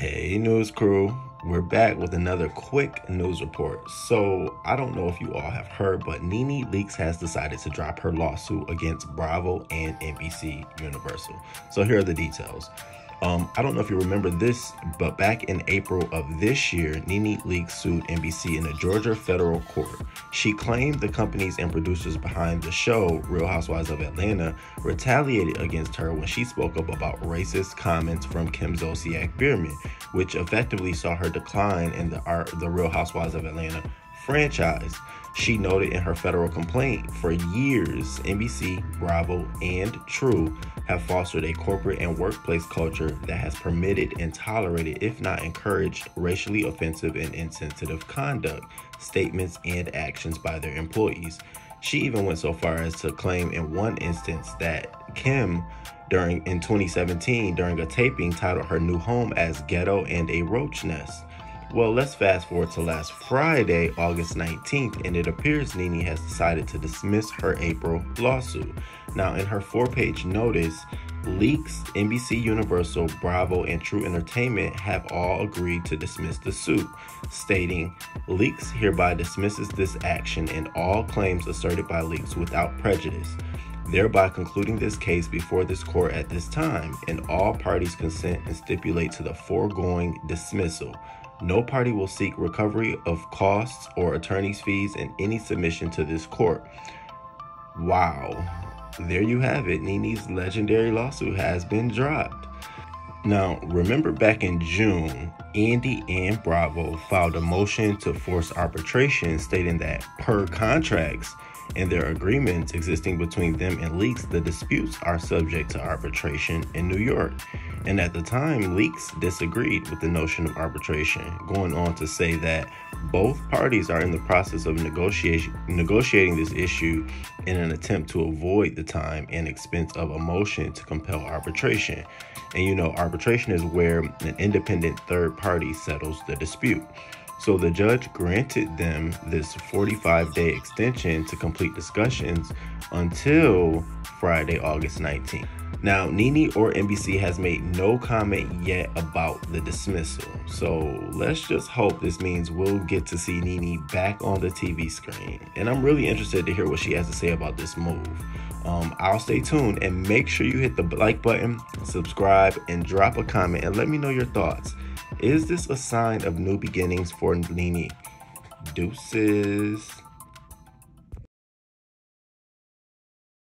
Hey, news crew. We're back with another quick news report. So, I don't know if you all have heard, but Nene Leakes has decided to drop her lawsuit against Bravo and NBC Universal. So, here are the details. Um, I don't know if you remember this, but back in April of this year, Nene Leakes sued NBC in a Georgia federal court. She claimed the companies and producers behind the show, Real Housewives of Atlanta, retaliated against her when she spoke up about racist comments from Kim Zolciak Biermann, which effectively saw her decline in the, the Real Housewives of Atlanta franchise. She noted in her federal complaint for years, NBC, Bravo, and True have fostered a corporate and workplace culture that has permitted and tolerated, if not encouraged, racially offensive and insensitive conduct, statements, and actions by their employees. She even went so far as to claim in one instance that Kim during in 2017 during a taping titled her new home as ghetto and a roach nest. Well, let's fast forward to last Friday, August 19th, and it appears Nene has decided to dismiss her April lawsuit. Now, in her four page notice, Leakes, NBC Universal, Bravo, and True Entertainment have all agreed to dismiss the suit, stating Leakes hereby dismisses this action and all claims asserted by Leakes without prejudice thereby concluding this case before this court at this time, and all parties consent and stipulate to the foregoing dismissal. No party will seek recovery of costs or attorney's fees in any submission to this court. Wow. There you have it. Nene's legendary lawsuit has been dropped. Now, remember back in June, Andy and Bravo filed a motion to force arbitration stating that per contracts, and their agreements existing between them and Leakes, the disputes are subject to arbitration in New York. And at the time, Leakes disagreed with the notion of arbitration, going on to say that both parties are in the process of negotiation, negotiating this issue in an attempt to avoid the time and expense of a motion to compel arbitration. And you know, arbitration is where an independent third party settles the dispute. So the judge granted them this 45 day extension to complete discussions until Friday, August 19th. Now, Nene or NBC has made no comment yet about the dismissal. So let's just hope this means we'll get to see Nene back on the TV screen. And I'm really interested to hear what she has to say about this move. Um, I'll stay tuned and make sure you hit the like button, subscribe, and drop a comment and let me know your thoughts. Is this a sign of new beginnings for Nene? Deuces.